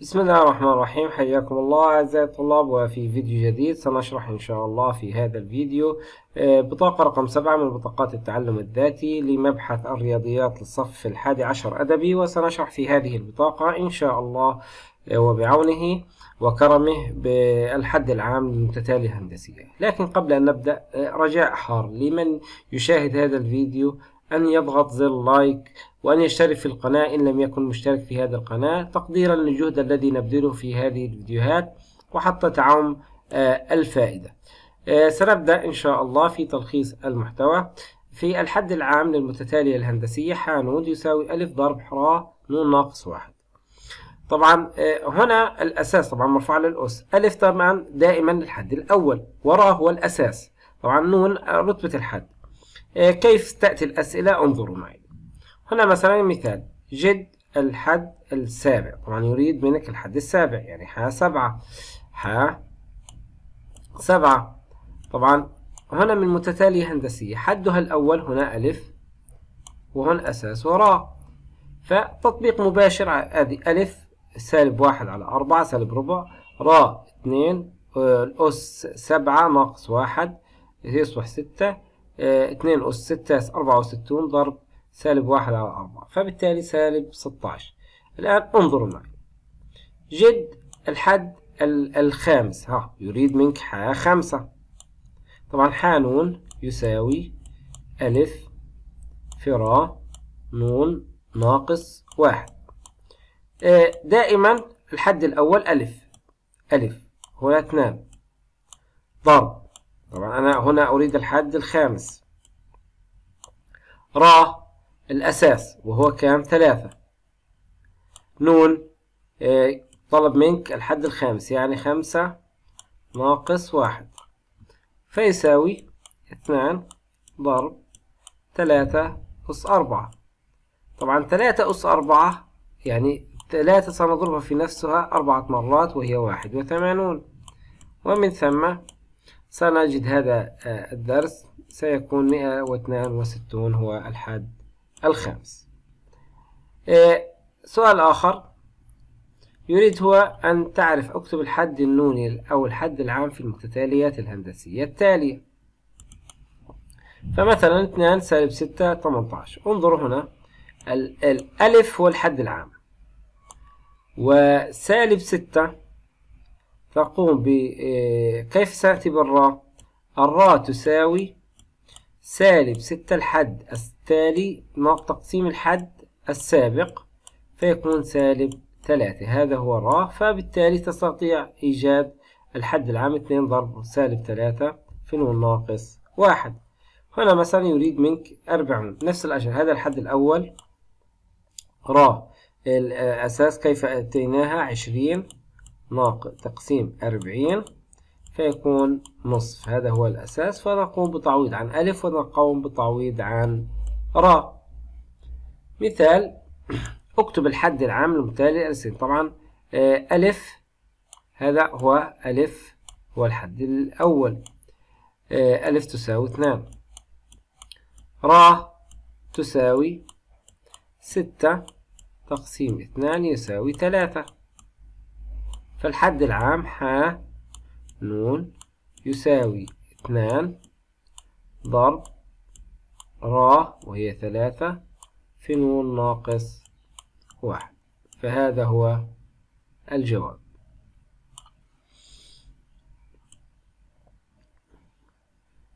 بسم الله الرحمن الرحيم. حياكم الله أعزائي الطلاب وفي فيديو جديد سنشرح إن شاء الله في هذا الفيديو آه، بطاقة رقم سبعة من بطاقات التعلم الذاتي لمبحث الرياضيات للصف الحادي عشر أدبي وسنشرح في هذه البطاقة إن شاء الله آه، وبعونه وكرمه بالحد العام للمتتالية الهندسية لكن قبل أن نبدأ آه، رجاء حار لمن يشاهد هذا الفيديو أن يضغط زر لايك وأن يشترك في القناة إن لم يكن مشترك في هذه القناة تقديرا للجهد الذي نبذله في هذه الفيديوهات وحتى تعم آه، الفائدة. آه، سنبدأ إن شاء الله في تلخيص المحتوى. في الحد العام للمتتالية الهندسية حانود يساوي ألف ضرب حراء نون ناقص واحد. طبعا آه، هنا الأساس طبعا مرفوع للأس ألف طبعا دائما الحد الأول. وراء هو الأساس. طبعا نون رتبة الحد. كيف تأتي الأسئلة؟ انظروا معي. هنا مثلا مثال. جد الحد السابع. طبعا يريد منك الحد السابع يعني ح سبعة. ح سبعة. طبعا هنا من متتالية هندسية. حدها الأول هنا ألف وهون أساس وراء. فتطبيق مباشر هذه ألف سالب واحد على أربعة سالب ربع. راء اثنين الأس سبعة ناقص واحد يصبح ستة. اثنين أس ستة أربعة وستون ضرب سالب واحد على أربعة فبالتالي سالب ستاش الآن انظروا معي. جد الحد الخامس ها يريد منك ح خمسة. طبعا حانون يساوي ألف فرا نون ناقص واحد. آه، دائما الحد الأول ألف. ألف هنا اثنان. ضرب طبعا أنا هنا أريد الحد الخامس. را الأساس وهو كام ثلاثة. نون آه، طلب منك الحد الخامس يعني خمسة ناقص واحد. فيساوي اثنان ضرب ثلاثة أس أربعة. طبعا ثلاثة أس أربعة يعني ثلاثة سنضربها في نفسها أربعة مرات وهي واحد وثمانون. ومن ثم سنجد هذا آه، الدرس. سيكون مئة واثنان وستون هو الحد الخامس. آه، سؤال آخر. يريد هو أن تعرف اكتب الحد النوني أو الحد العام في المتتاليات الهندسية التالية. فمثلا 2 سالب 6 18 انظروا هنا. الألف هو الحد العام. وسالب 6 تقوم ب آه، كيف سأتي بالراء؟ الراء تساوي سالب ستة الحد التالي تقسيم الحد السابق فيكون سالب ثلاثة هذا هو الراء فبالتالي تستطيع إيجاد الحد العام اثنين ضرب سالب ثلاثة في ناقص واحد. هنا مثلا يريد منك أربعون نفس الأشياء هذا الحد الأول راء الأساس كيف أتيناها؟ عشرين. ناقص تقسيم أربعين فيكون نصف. هذا هو الأساس. فنقوم بتعويض عن ألف ونقوم بتعويض عن راء. مثال اكتب الحد العام المتالي للسين طبعا آه، ألف هذا هو ألف هو الحد الأول. آه، ألف تساوي اثنان. راء تساوي ستة تقسيم اثنان يساوي ثلاثة. فالحد العام ح نون يساوي اثنان ضرب را وهي ثلاثة في نون ناقص واحد. فهذا هو الجواب.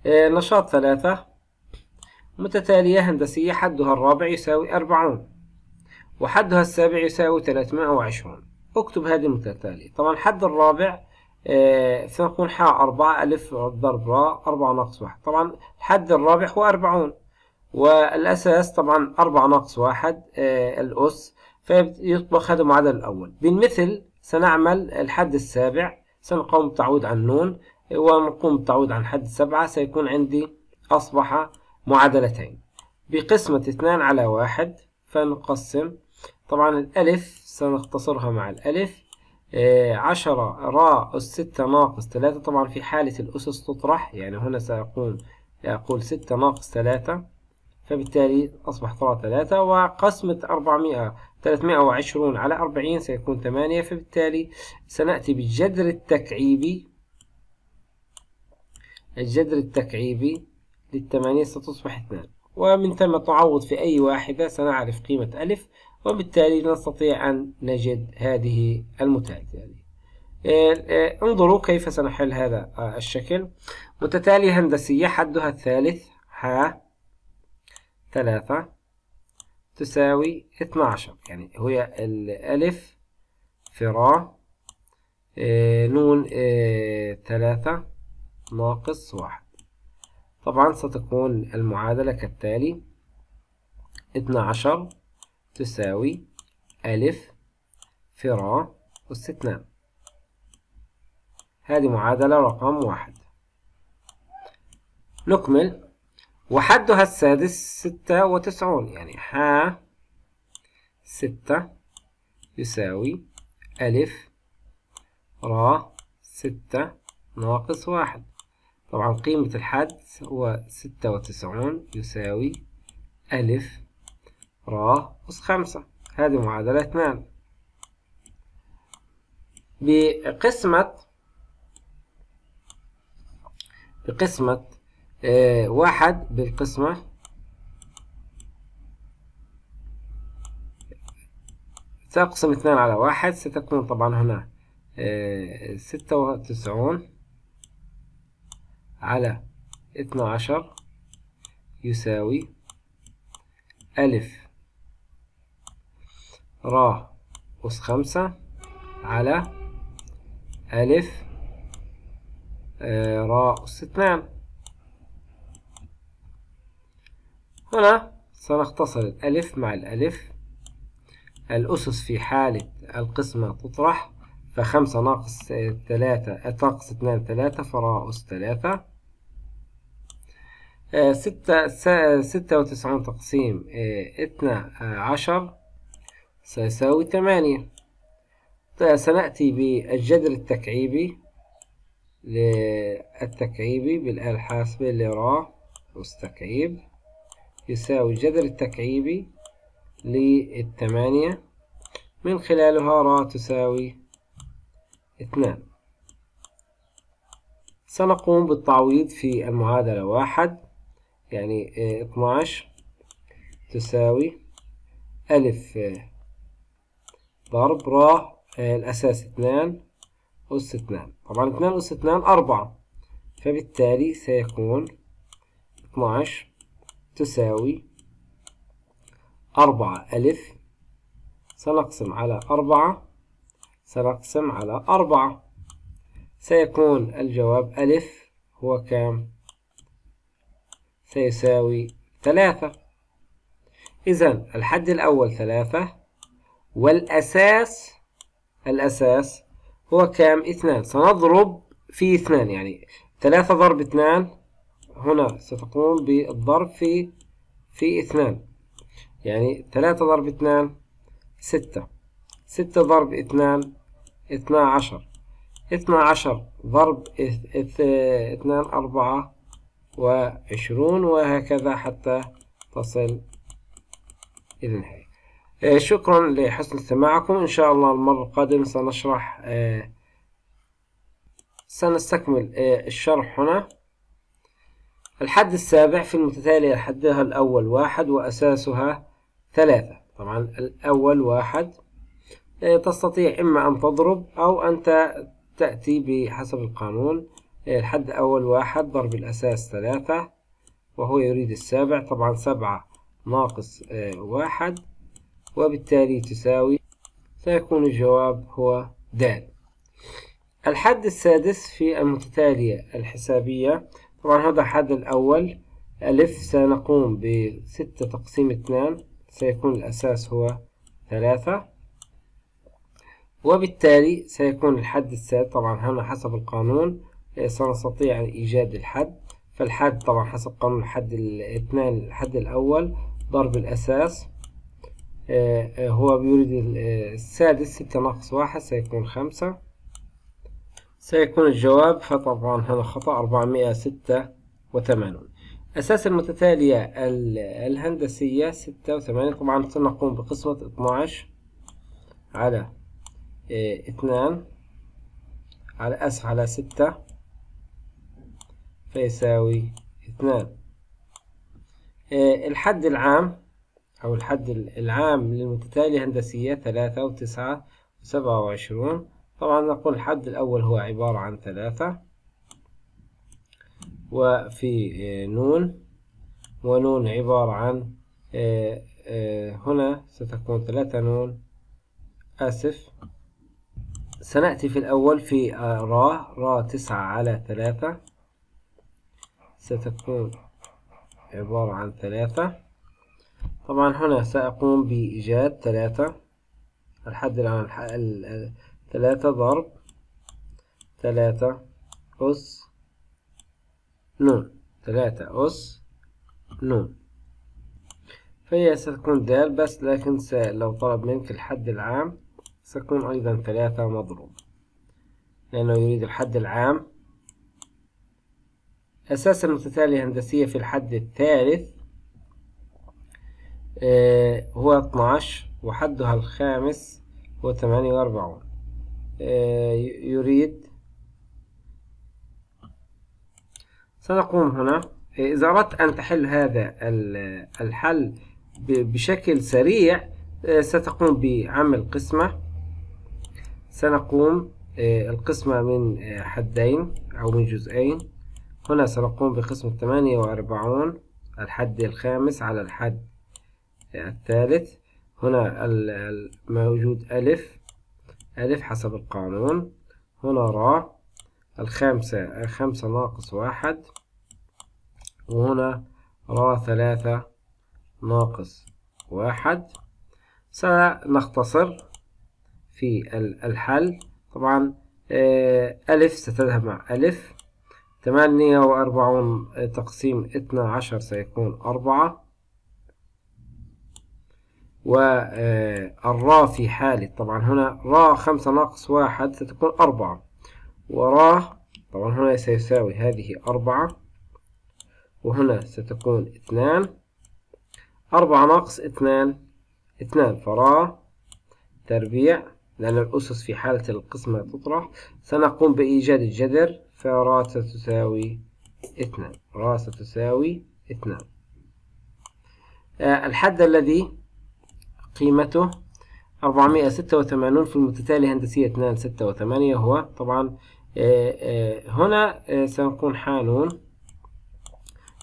آه، نشاط ثلاثة. متتالية هندسية حدها الرابع يساوي أربعون وحدها السابع يساوي ثلاثمائة وعشرون. اكتب هذه المتتالية. طبعا حد الرابع آه سنقول حاء أربعة ألف ضرب راء أربعة ناقص واحد. طبعا الحد الرابع هو أربعون. والأساس طبعا أربعة ناقص واحد آه الأس. فيطبخ هذا المعادل الأول. بالمثل سنعمل الحد السابع سنقوم بالتعويض عن نون. ونقوم بالتعويض عن حد سبعة سيكون عندي أصبح معادلتين. بقسمة اثنان على واحد فنقسم. طبعا الألف سنختصرها مع الألف. آه، عشرة راء أس ستة ناقص ثلاثة. طبعا في حالة الأسس تطرح يعني هنا سأقول أقول ستة ناقص ثلاثة فبالتالي أصبح طلع ثلاثة وقسمة أربعمائة ثلاثمائة وعشرون على أربعين سيكون ثمانية فبالتالي سنأتي بالجذر التكعيبي الجذر التكعيبي للثمانية ستصبح اثنان. ومن ثم تعوض في أي واحدة سنعرف قيمة ألف. وبالتالي نستطيع أن نجد هذه المتتالية آه، آه، انظروا كيف سنحل هذا آه، الشكل. متتالية هندسية حدها الثالث ح ثلاثة تساوي اثنى عشر يعني هي الألف في را نون ثلاثة ناقص واحد. طبعا ستكون المعادلة كالتالي اثنى عشر تساوي ألف في را أس اثنان هذه معادلة رقم واحد. نكمل. وحدها السادس ستة وتسعون يعني ح ستة يساوي ألف را ستة ناقص واحد. طبعا قيمة الحد هو ستة وتسعون يساوي ألف را أس خمسة. هذه معادلة اثنان. بقسمة بقسمة آه واحد بالقسمة سأقسم اثنان على واحد ستكون طبعا هنا آه ستة وتسعون على اثنى عشر يساوي ألف. را أس خمسة على ألف آه، را أس اثنان. هنا سنختصر الألف مع الألف. الأسس في حالة القسمة تطرح فخمسة ناقص ثلاثة ناقص اثنان ثلاثة فرا أس ثلاثة. آه، ستة ستة وتسعون تقسيم آه، اثنى عشر. سيساوي ثمانية. طيب، سنأتي بالجذر التكعيبي للتكعيبي بالآلة الحاسبة اللي را تكعيب يساوي الجذر التكعيبي للثمانية. من خلالها را تساوي اثنان. سنقوم بالتعويض في المعادلة واحد يعني اثناش تساوي ألف ضرب را آه، الأساس اثنان أس اثنان. طبعا اثنان أس اثنان أربعة. فبالتالي سيكون اثناش تساوي أربعة ألف. سنقسم على أربعة. سنقسم على أربعة. سيكون الجواب ألف. هو كام؟ سيساوي ثلاثة. إذا الحد الأول ثلاثة. والأساس الأساس هو كام؟ اثنان. سنضرب في اثنان يعني ثلاثة ضرب اثنان هنا ستقوم بالضرب في في اثنان. يعني ثلاثة ضرب اثنان ستة. ستة ضرب اثنان اثنا عشر اثنا عشر ضرب اثنان أربعة وعشرون وهكذا حتى تصل إلى النهاية. شكرا لحسن استماعكم. إن شاء الله المرة القادمة سنشرح آه، سنستكمل آه، الشرح هنا. الحد السابع في المتتالية حدها الأول واحد وأساسها ثلاثة. طبعا الأول واحد تستطيع إما أن تضرب أو أنت تأتي بحسب القانون. الحد الأول واحد ضرب الأساس ثلاثة وهو يريد السابع. طبعا سبعة ناقص واحد. وبالتالي تساوي سيكون الجواب هو د الحد السادس في المتتالية الحسابية طبعا هذا الحد الأول ألف سنقوم بستة تقسيم اثنان سيكون الأساس هو ثلاثة. وبالتالي سيكون الحد السادس طبعا هنا حسب القانون سنستطيع إيجاد الحد. فالحد طبعا حسب قانون الحد الاثنان الحد الأول ضرب الأساس. هو بيريد آه، السادس ستة ناقص واحد سيكون خمسة. سيكون الجواب فطبعا هنا خطأ أربعمائة ستة وثمانون. أساس المتتالية الهندسية ستة وثمانية طبعا سنقوم بقسمة اثناعش على اثنان على أسف على ستة فيساوي اثنان. الحد العام أو الحد العام للمتتالية الهندسية ثلاثة وتسعة وسبعة وعشرون. طبعا نقول الحد الأول هو عبارة عن ثلاثة. وفي آه، نون. ونون عبارة عن آه، آه، هنا ستكون ثلاثة نون. آسف. سنأتي في الأول في را. را تسعة على ثلاثة. ستكون عبارة عن ثلاثة. طبعا هنا سأقوم بإيجاد ثلاثة. الحد الآن ثلاثة ضرب ثلاثة أس نون ثلاثة أس نون. فهي ستكون دال بس لكن لو طلب منك الحد العام ستكون أيضا ثلاثة مضروب. لأنه يريد الحد العام. أساس المتتالية الهندسية في الحد الثالث هو 12 وحدها الخامس هو 48 آه، يريد. سنقوم هنا. إذا أردت أن تحل هذا الحل بشكل سريع آه، ستقوم بعمل قسمة. سنقوم القسمة من حدين أو من جزئين. هنا سنقوم بقسمة 48 الحد الخامس على الحد الثالث هنا الموجود ألف ألف حسب القانون. هنا را الخامسة خمسة ناقص واحد. وهنا را ثلاثة ناقص واحد. سنختصر في الحل. طبعا آه، ألف ستذهب مع ألف. ثمانية وأربعون تقسيم اثنا عشر سيكون أربعة. والراء في حالة. طبعا هنا راء خمسة ناقص واحد ستكون أربعة. وراء طبعا هنا سيساوي هذه أربعة. وهنا ستكون اثنان. أربعة ناقص اثنان. اثنان. فراء تربيع. لأن الأسس في حالة القسمة تطرح. سنقوم بإيجاد الجذر. فراء ستساوي اثنان. راء ستساوي اثنان. آه، الحد الذي قيمته 486 في المتتالي هندسية 2 6 و8 هو طبعا آه، آه، هنا آه، سنكون حانون.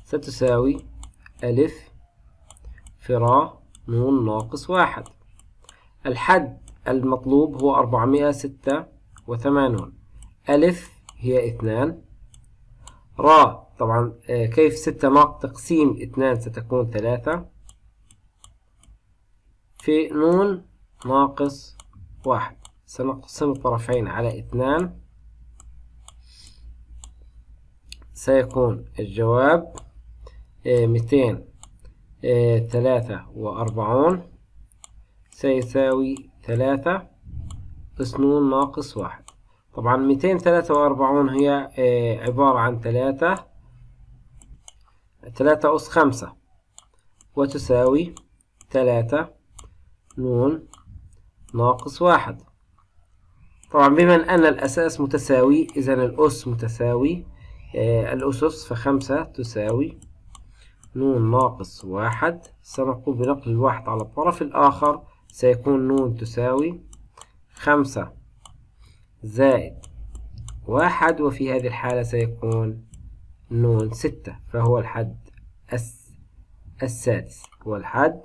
ستساوي ألف فرا نون ناقص واحد. الحد المطلوب هو 486 ألف هي اثنان. را طبعا كيف ستة ناقص تقسيم اثنان ستكون ثلاثة. في نون ناقص واحد. سنقسم الطرفين على اثنان. سيكون الجواب آه، ميتين آه، ثلاثة وأربعون. سيساوي ثلاثة أس نون ناقص واحد. طبعا ميتين ثلاثة وأربعون هي آه، عبارة عن ثلاثة. ثلاثة أس خمسة. وتساوي ثلاثة نون ناقص واحد. طبعا بما أن الأساس متساوي إذا الأس متساوي آه الأسس فخمسة تساوي نون ناقص واحد. سنقوم بنقل الواحد على الطرف الآخر سيكون نون تساوي خمسة زائد واحد وفي هذه الحالة سيكون نون ستة فهو الحد السادس. هو الحد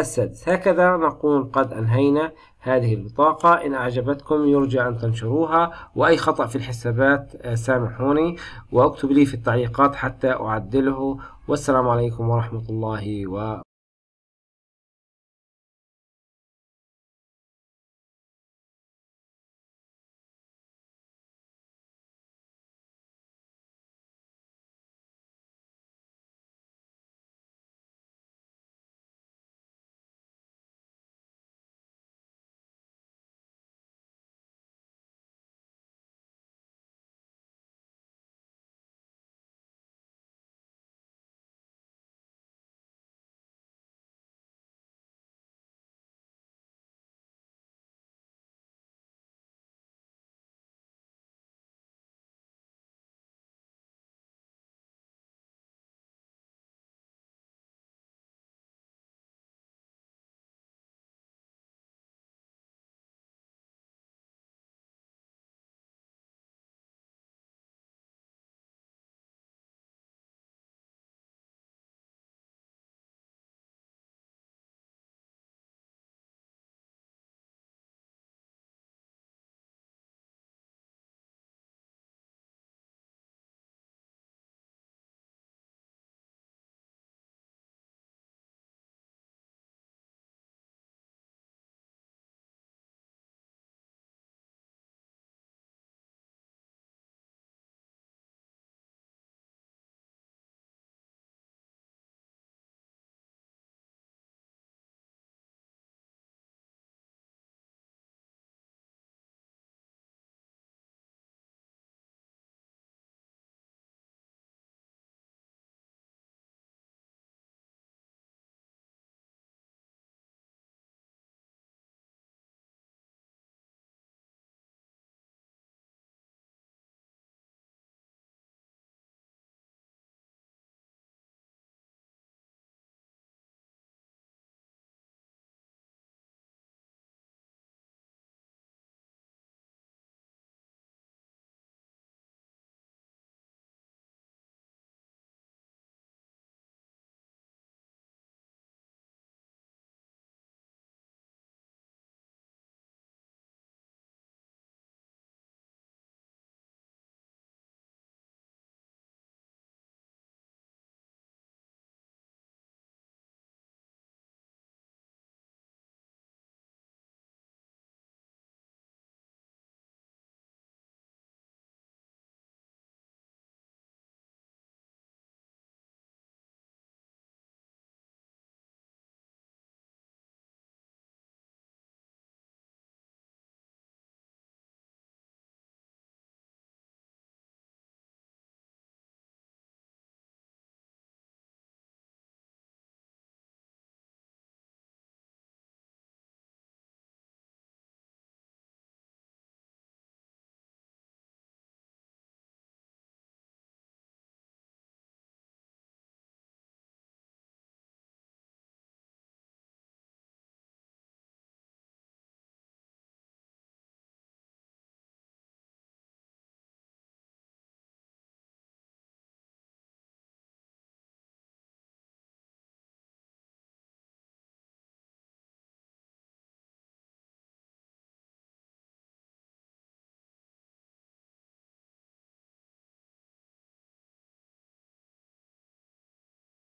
السادس. هكذا نكون قد أنهينا هذه البطاقة. إن أعجبتكم يرجى أن تنشروها وأي خطأ في الحسابات آه، سامحوني. واكتب لي في التعليقات حتى أعدله. والسلام عليكم ورحمة الله وبركاته.